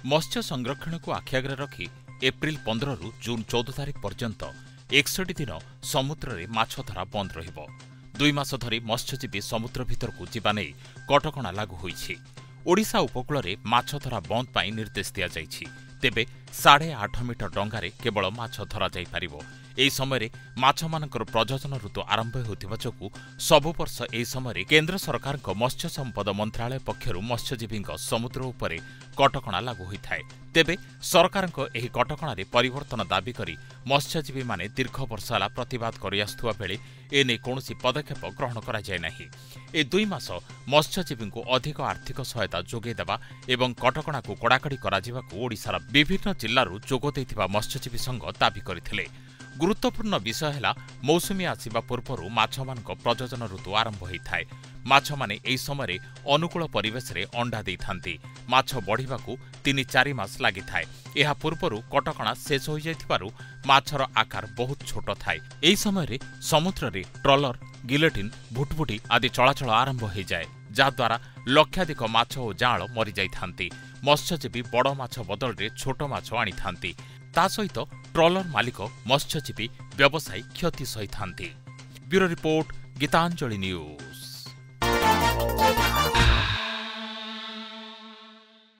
ମତ୍ସ୍ୟ ସଂରକ୍ଷଣକୁ ଆଖିଆଗରେ ରଖି ଏପ୍ରିଲ ପନ୍ଦରରୁ ଜୁନ୍ ଚଉଦ ତାରିଖ ପର୍ଯ୍ୟନ୍ତ ଏକଷଠି ଦିନ ସମୁଦ୍ରରେ ମାଛ ଧରା ବନ୍ଦ ରହିବ। ଦୁଇ ମାସ ଧରି ମତ୍ସ୍ୟଜୀବୀ ସମୁଦ୍ର ଭିତରକୁ ଯିବା ନେଇ କଟକଣା ଲାଗୁ ହୋଇଛି। ଓଡ଼ିଶା ଉପକୂଳରେ ମାଛ ଧରା ବନ୍ଦ ପାଇଁ ନିର୍ଦ୍ଦେଶ ଦିଆଯାଇଛି। ତେବେ ସାଢ଼େ ଆଠ ମିଟର ଡଙ୍ଗାରେ କେବଳ ମାଛ ଧରାଯାଇପାରିବ। ଏହି ସମୟରେ ମାଛମାନଙ୍କର ପ୍ରଜନନ ଋତୁ ଆରମ୍ଭ ହେଉଥିବା ଯୋଗୁଁ ସବୁ ବର୍ଷ ଏହି ସମୟରେ କେନ୍ଦ୍ର ସରକାରଙ୍କ ମତ୍ସ୍ୟ ସମ୍ପଦ ମନ୍ତ୍ରଣାଳୟ ପକ୍ଷରୁ ମତ୍ସ୍ୟଜୀବୀଙ୍କ ସମୁଦ୍ର ଉପରେ କଟକଣା ଲାଗୁ ହୋଇଥାଏ। ତେବେ ସରକାରଙ୍କ ଏହି କଟକଣାରେ ପରିବର୍ତ୍ତନ ଦାବି କରି ମତ୍ସ୍ୟଜୀବୀମାନେ ଦୀର୍ଘ ବର୍ଷ ହେଲା ପ୍ରତିବାଦ କରିଆସୁଥିବା ବେଳେ ଏନେଇ କୌଣସି ପଦକ୍ଷେପ ଗ୍ରହଣ କରାଯାଇ ନାହିଁ। ଏ ଦୁଇ ମାସ ମତ୍ସ୍ୟଜୀବୀଙ୍କୁ ଅଧିକ ଆର୍ଥିକ ସହାୟତା ଯୋଗାଇ ଦେବା ଏବଂ କଟକଣାକୁ କଡ଼ାକଡ଼ି କରାଯିବାକୁ ଓଡ଼ିଶାର ବିଭିନ୍ନ ଜିଲ୍ଲାରୁ ଯୋଗ ଦେଇଥିବା ମତ୍ସ୍ୟଜୀବୀ ସଂଘ ଦାବି କରିଥିଲେ। ଗୁରୁତ୍ୱପୂର୍ଣ୍ଣ ବିଷୟ ହେଲା ମୌସୁମୀ ଆସିବା ପୂର୍ବରୁ ମାଛମାନଙ୍କ ପ୍ରଜନନ ଋତୁ ଆରମ୍ଭ ହୋଇଥାଏ। ମାଛମାନେ ଏହି ସମୟରେ ଅନୁକୂଳ ପରିବେଶରେ ଅଣ୍ଡା ଦେଇଥାନ୍ତି। ମାଛ ବଢ଼ିବାକୁ ତିନି ଚାରି ମାସ ଲାଗିଥାଏ। ଏହା ପୂର୍ବରୁ କଟକଣା ଶେଷ ହୋଇଯାଇଥିବାରୁ ମାଛର ଆକାର ବହୁତ ଛୋଟ ଥାଏ। ଏହି ସମୟରେ ସମୁଦ୍ରରେ ଟ୍ରଲର ଗିଲେଟିନ୍ ଭୁଟଭୁଟି ଆଦି ଚଳାଚଳ ଆରମ୍ଭ ହୋଇଯାଏ। ଯାହାଦ୍ୱାରା ଲକ୍ଷାଧିକ ମାଛ ଓ ଯାଆଁଳ ମରିଯାଇଥାନ୍ତି। ମତ୍ସ୍ୟଜୀବୀ ବଡ଼ ମାଛ ବଦଳରେ ଛୋଟ ମାଛ ଆଣିଥାନ୍ତି। ତା ସହିତ ଟ୍ରଲର ମାଲିକ ମତ୍ସ୍ୟଜୀବୀ ବ୍ୟବସାୟୀ କ୍ଷତି ସହିଥାନ୍ତି। Bureau report Gitanjali news.